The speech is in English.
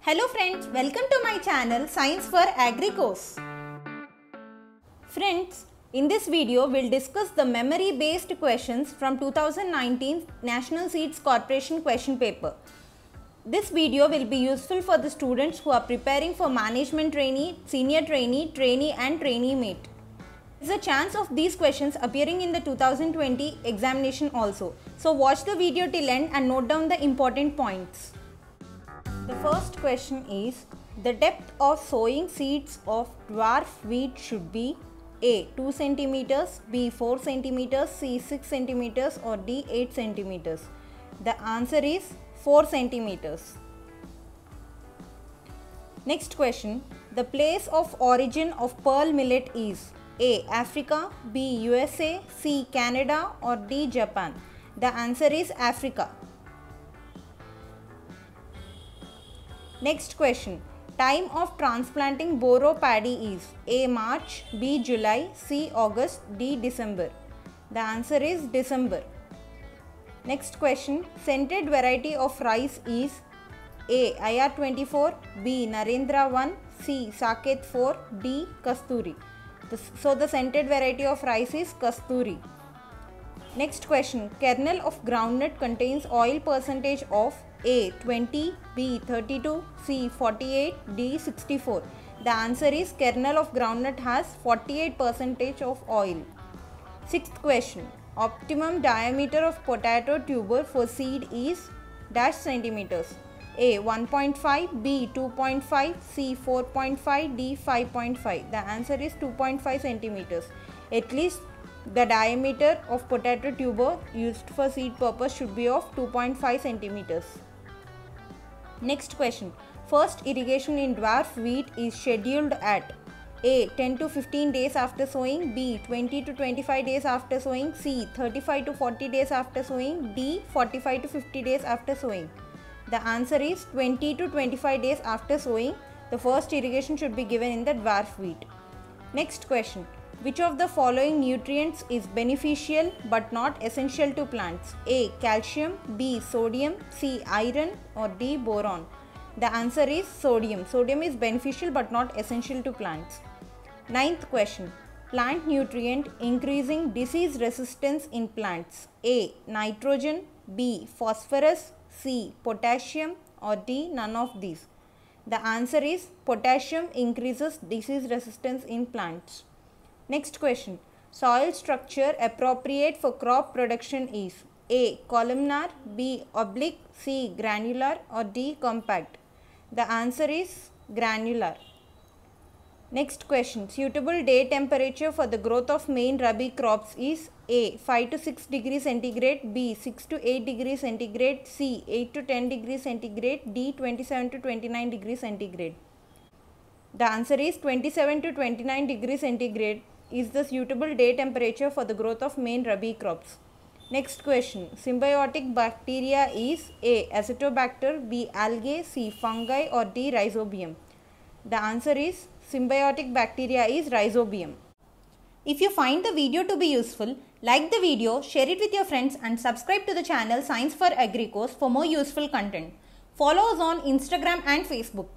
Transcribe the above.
Hello friends, welcome to my channel Science for Agricos. Friends, in this video we'll discuss the memory based questions from 2019 National Seeds Corporation question paper. This video will be useful for the students who are preparing for management trainee, senior trainee, trainee and trainee mate. There is a chance of these questions appearing in the 2020 examination also. So watch the video till end and note down the important points. The first question is the depth of sowing seeds of dwarf wheat should be A 2 cm, B 4 cm, C 6 cm or D 8 cm. The answer is 4 cm. Next question the place of origin of pearl millet is A. Africa, B. USA, C. Canada or D. Japan. The answer is Africa. Next question. Time of transplanting Boro paddy is A. March, B. July, C. August, D. December. The answer is December. Next question. Scented variety of rice is A. IR24, B. Narendra 1, C. Saket 4, D. Kasturi. So the scented variety of rice is Kasturi. Next question. Kernel of groundnut contains oil percentage of A 20, B 32, C 48, D 64. The answer is kernel of groundnut has 48 percentage of oil. Sixth question. Optimum diameter of potato tuber for seed is dash centimeters. A 1.5, B 2.5, C 4.5, D 5.5. The answer is 2.5 centimeters. At least the diameter of potato tuber used for seed purpose should be of 2.5 centimeters. Next question. First irrigation in dwarf wheat is scheduled at A. 10 to 15 days after sowing B. 20 to 25 days after sowing C. 35 to 40 days after sowing D. 45 to 50 days after sowing. The answer is 20 to 25 days after sowing. The first irrigation should be given in the dwarf wheat. Next question. Which of the following nutrients is beneficial but not essential to plants? A. Calcium, B. Sodium, C. Iron or D. Boron. The answer is sodium. Sodium is beneficial but not essential to plants. Ninth question. Plant nutrient increasing disease resistance in plants. A. Nitrogen, B. Phosphorus, C. Potassium or D. None of these. The answer is potassium increases disease resistance in plants. Next question. Soil structure appropriate for crop production is A. Columnar, B. Oblique, C. Granular or D. Compact. The answer is granular. Next question. Suitable day temperature for the growth of main rabi crops is A. 5 to 6 degrees centigrade, B. 6 to 8 degrees centigrade, C. 8 to 10 degrees centigrade, D. 27 to 29 degrees centigrade. The answer is 27 to 29 degrees centigrade is the suitable day temperature for the growth of main rabi crops. Next question. Symbiotic bacteria is A. Acetobacter, B. Algae, C. Fungi or D. Rhizobium. The answer is symbiotic bacteria is Rhizobium. If you find the video to be useful, like the video, share it with your friends and subscribe to the channel Science for Agricos for more useful content. Follow us on Instagram and Facebook.